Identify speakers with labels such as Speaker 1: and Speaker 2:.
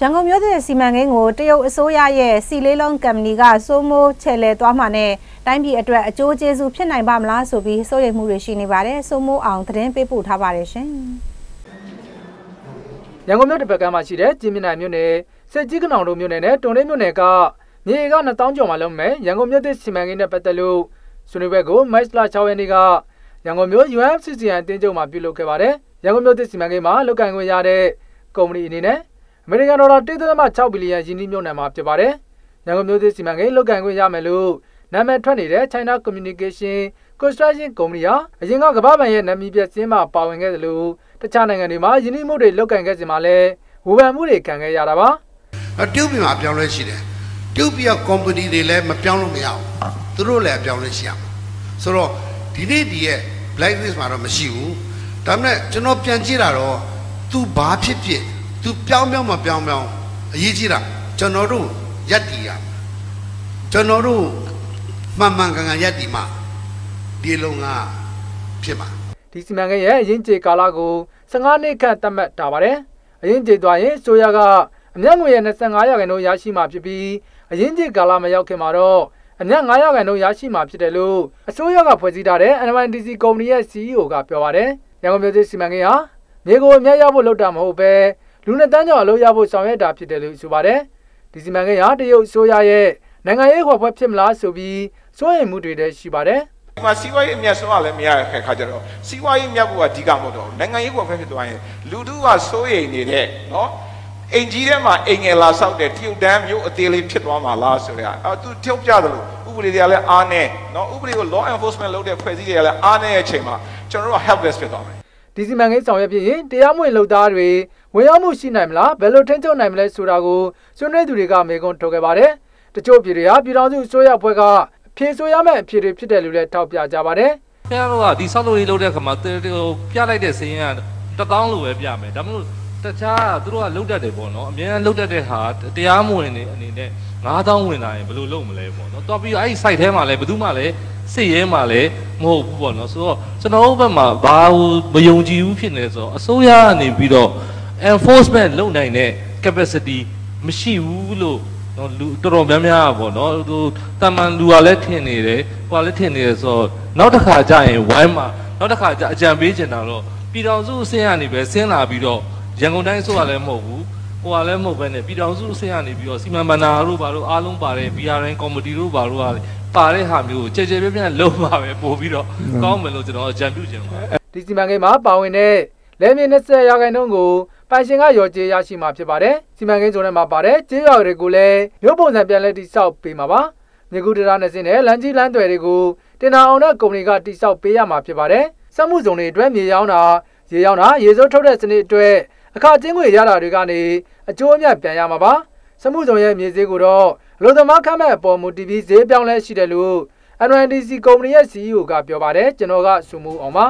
Speaker 1: ရန်ကုန်မြို့တဲ့စီမံကိန်းကိုတရုတ်အစိုးရရဲ့စီလေးလုံးကမ္ပဏီကစိုးမိုးချဲလဲသွားမှာနဲ့တိုင်းပြည်အတွက်အကျိုးကျေးဇူးဖြစ်နိုင်ပါမလားဆိုပြီးစိုးရိမ်မှုတွေရှိနေပါတယ်စိုးမိုးအောင်သတင်းပေးပို့ထားပါတယ်ရှင်
Speaker 2: ရန်ကုန်မြို့တစ်ပတ်ကမ်းမှာရှိတဲ့ကျင်းမြနိုင်မြို့နယ်စစ်ကြီးကနောင်တို့မြို့နယ်နဲ့တွန်လေးမြို့နယ်ကမြေက2000ကျော်မှလုံးမဲ့ရန်ကုန်မြို့တဲ့စီမံကိန်းနဲ့ပတ်သက်လို့ဆွေးနွေးပွဲကိုမတ်လ6ရက်နေ့ကရန်ကုန်မြို့ UMCCN အတင်းကျုံမှာပြုလုပ်ခဲ့ပါတယ်ရန်ကုန်မြို့တဲ့စီမံကိန်းမှာလုပ်ကိုင်ခွင့်ရတဲ့ကုမ္ပဏီအနေနဲ့ အမေရိကန်ဒေါ်လာ1.6ဘီလီယံယင်းနှိမ့်မြုပ်နှံမှာဖြစ်ပါတယ်။ရန်ကုန်မြို့သစ်စီမံကိန်းလုပ်ကိုင်ခွင့်ရမယ်လို့နာမည်ထွက်နေတဲ့ China Communication Construction Company ဟာအရင်ကကမ္ဘာ့ဘဏ်ရဲ့နာမည်ပြစင်းမှာပါဝင်ခဲ့တယ်လို့တခြားနိုင်ငံတွေမှာယင်းနှိမ့်မှုတွေလုပ်ကိုင်ခဲ့စဉ်မှာလည်းဝေဖန်မှုတွေခံခဲ့ရတာပါ။
Speaker 3: အတူပြည်မှာအပြောင်းလဲရှိတယ်။တူပြည်က company တွေလည်းမပြောင်းလို့မရဘူး။သူတို့လည်းအပြောင်းလဲရှိရမှာ။ဆိုတော့ဒီနေ့ဒီရဲ့ black list မှာတော့မရှိဘူး။ဒါပေမဲ့ကျွန်တော်ပြန်ကြည့်တာတော့သူဘာဖြစ်ဖြစ် သူပြောင်းပြောင်းမပြောင်းပြောင်းအရေးကြီးတာကျွန်တော်တို့ရက်တီရကျွန်တော်တို့မှန်မှန်ကန်ကန်ရက်တီမှဒီလုံကဖြစ်ပါ
Speaker 2: ဒီစီမံကိန်းရဲ့အရင်ကြေကာလကို15နှစ်ခန့်သတ်မှတ်ထားပါတယ်အရင်ကြေသွားရင်ဆိုရကအမြတ်ငွေရဲ့25ရာခိုင်နှုန်းရရှိမှာဖြစ်ပြီးအရင်ကြေကာလမရောက်ခင်မှာတော့အမြတ်9ရာခိုင်နှုန်းရရှိမှာဖြစ်တယ်လို့အစိုးရကဖွဲ့စည်းထားတဲ့ NMDC ကုမ္ပဏီရဲ့ CEO ကပြောပါတယ်ရန်ကုန်မြို့စီမံကိန်းဟာမြေကိုအမြတ်ရဖို့လုပ်တာမဟုတ်ပဲ လူနှစ်တန်းကျော်အလုပ်ရဖို့ဆောင်ရွက်တာဖြစ်တယ်လို့ဆိုပါတယ်ဒီစီမံကိန်းဟာတရုတ်အစိုးရရဲ့နိုင်ငံရေးဟောဖွဲ့ဖြစ်မလားဆိုပြီးစိုးရိမ်မှုတွေလည်းရှိပါတယ်
Speaker 4: ဒီမှာစီးပွားရေးအမြတ်ဆုံးကလည်းမရတဲ့ခါကျတော့စီးပွားရေးမြတ်ဖို့ကအဓိကမဟုတ်တော့နိုင်ငံရေးဟောဖွဲ့ဖြစ်သွားရင်လူထုကစိုးရိမ်နေတဲ့နော်အိမ်ကြီးထဲမှာအိမ်ငယ်လာဆောက်တဲ့တရုတ်တန်းမျိုးအသေးလေးဖြစ်သွားမှာလားဆိုတော့အဲသူထုတ်ပြတယ်လို့ဥပဒေတွေကလည်းအားနေနော်ဥပဒေကို law enforcement လုပ်တဲ့ဖွဲ့စည်းတွေကလည်းအားနေတဲ့အချိန်မှာကျွန်တော်တို့က helpless ဖြစ်သွားမယ်
Speaker 2: ဒီစီမံကိန်းဆောင်ရွက်ဖြစ်ရင်တရားမဝင်လုပ်သားတွေဝင်ရောက်မှုရှိနိုင်မလားဘယ်လိုထိန်းချုပ်နိုင်မလဲဆိုတာကိုဆွေးနွေးသူတွေကမေးခွန်းထုတ်ခဲ့ပါတယ်တချို့ပြည်တွေဟာပြည်တော်စုအစိုးရဖွဲ့ကဖြေဆိုရမယ့်အဖြေတွေဖြစ်တယ်လို့လည်းထောက်ပြကြပါတယ်
Speaker 5: ခင်ဗျားတို့ကဒီဆောက်လုပ်ရေးလုပ်တဲ့ခါမှာပြလိုက်တဲ့စင်းကတပေါင်းလိုပဲပြမယ်ဒါမှမဟုတ် တခြားသူတို့ကလုတ်တတ်တယ်ပေါ့နော်အများကြီးလုတ်တတ်တဲ့ဟာတရားမဝင်နေအနေနဲ့9000ဝင်လာရင်ဘယ်လိုလုပ်မလဲပေါ့နော်တော်ပြီးအဲ့ဒီ site ထဲမှာလည်းဘယ်သူမှလည်းစစ်ရဲမှာလည်းမဟုတ်ဘူးပေါ့နော်ဆိုတော့ကျွန်တော်တို့ဘက်မှာဘာမယုံကြည်ဘူးဖြစ်နေဆိုတော့အစိုးရကနေပြီးတော့ enforcement လုပ်နိုင်တဲ့ capacity မရှိဘူးလို့နော်လူတော်တော်များများပေါ့နော်ဟိုတာမန်လူကလည်းထင်နေတယ်ဟိုကလည်းထင်နေတယ်ဆိုတော့နောက်တစ်ခါကျရင်ဝိုင်းမှာနောက်တစ်ခါကျအကြံပေးချင်တာတော့ပြည်တော်စုအစင်းကနေပဲဆင်းလာပြီးတော့ ရန်ကုန်တိုင်းဆိုတာလည်းမဟုတ်ဘူးဟိုကလည်းမဟုတ်ဘဲနဲ့ပြည်တော်စုအစင်းကနေပြီးတော့စီမံဘဏ္ဍာတို့ဘာလို့အားလုံးပါတယ် BRN ကော်မတီတို့ဘာလို့ပါတဲ့ဟာမျိုးကိုကြဲကြဲပြန့်ပြန့်လုံးပါပဲပို့ပြီးတော့ကောင်းမယ်လို့ကျွန်တော်အကြံပြုချင်ပါတယ်
Speaker 2: ဒီစီမံကိန်းမှာပါဝင်တဲ့လဲမြေ20ရာခိုင်နှုန်းကိုပိုင်ရှင်ကရော်ကျေးရရှိမှာဖြစ်ပါတယ်စီမံကိန်းဇုံထဲမှာပါတယ်ကျေးရွာတွေကိုလည်းမြို့ပုံစံပြန်လဲတိစောက်ပေးမှာပါမြေကူတရာနဲ့စင်းနဲ့လမ်းကြီးလမ်းတွေတွေကိုတင်နာအောင်တဲ့ကုမ္ပဏီကတိစောက်ပေးရမှာဖြစ်ပါတယ်စက်မှုဇုံတွေအတွက်မြေရောင်းတာရေရောင်းတာရေစိုးထုတ်တဲ့စနစ်အတွက် အခကျင်းငွေရတာတွေကနေအကျိုးအမြတ်ပြန်ရမှာပါစက်မှုဇုံရဲ့မြေဈေးကိုတော့အလို့သမားခန့်မဲ့အပေါ်မူတည်ပြီးဈေးပြောင်းလဲရှိတယ်လို့ NNDC ကုမ္ပဏီရဲ့ CEO ကပြောပါတယ်ကျွန်တော်ကစုမှုအောင်ပါ